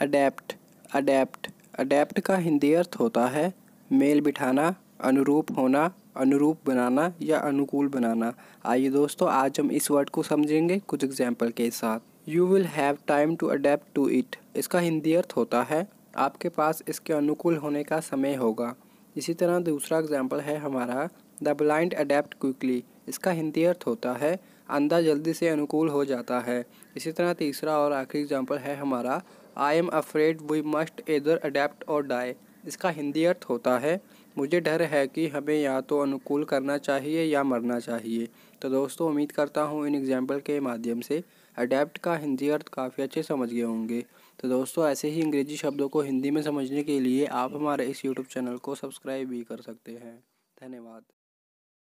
Adapt adapt adapt का हिंदी अर्थ होता है मेल बिठाना, अनुरूप होना, अनुरूप बनाना या अनुकूल बनाना। आइए दोस्तों, आज हम इस वर्ड को समझेंगे कुछ एग्ज़ाम्पल के साथ। You will have time to adapt to it इसका हिंदी अर्थ होता है, आपके पास इसके अनुकूल होने का समय होगा। इसी तरह दूसरा एग्ज़ाम्पल है हमारा, द ब्लाइंड अडेप्ट क्विकली। इसका हिंदी अर्थ होता है, अंधा जल्दी से अनुकूल हो जाता है। इसी तरह तीसरा और आखिरी एग्ज़ाम्पल है हमारा I am afraid we must either adapt or die इसका हिंदी अर्थ होता है, मुझे डर है कि हमें या तो अनुकूल करना चाहिए या मरना चाहिए। तो दोस्तों, उम्मीद करता हूँ इन एग्ज़ाम्पल के माध्यम से अडेप्ट का हिंदी अर्थ काफ़ी अच्छे समझ गए होंगे। तो दोस्तों, ऐसे ही अंग्रेज़ी शब्दों को हिंदी में समझने के लिए आप हमारे इस यूट्यूब चैनल को सब्सक्राइब भी कर सकते हैं। धन्यवाद।